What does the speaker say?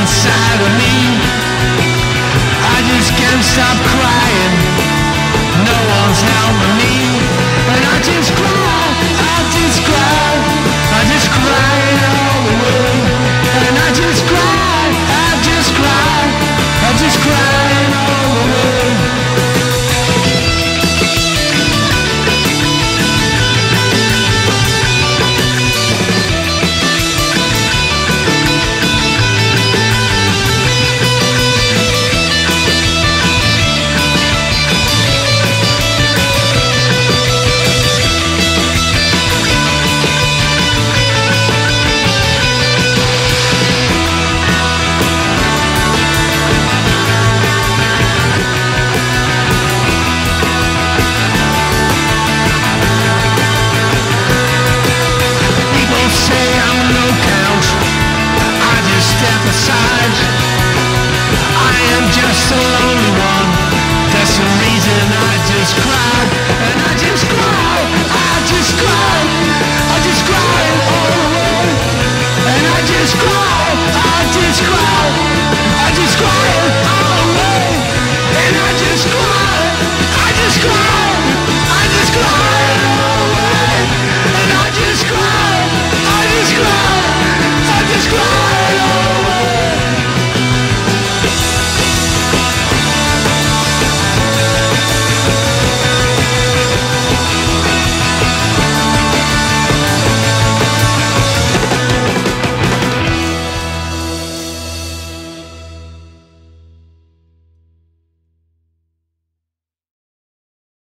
inside of me. I just can't stop crying. I am just a lonely one. That's the reason I just cry. And I just cry. I just cry. I just cry all alone. And I just cry. I just cry.